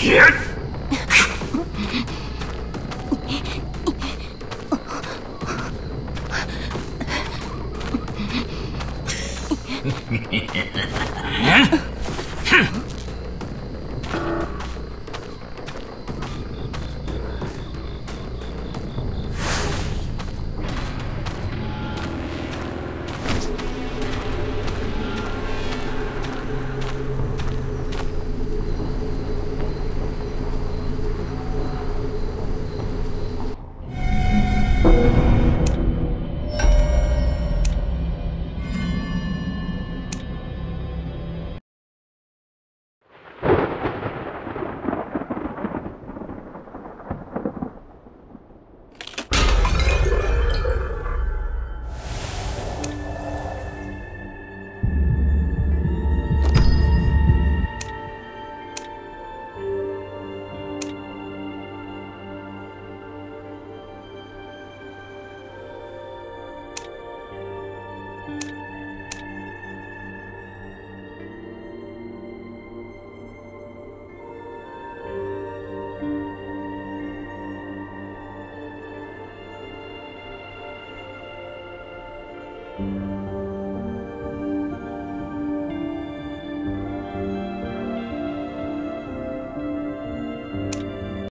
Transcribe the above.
嗯。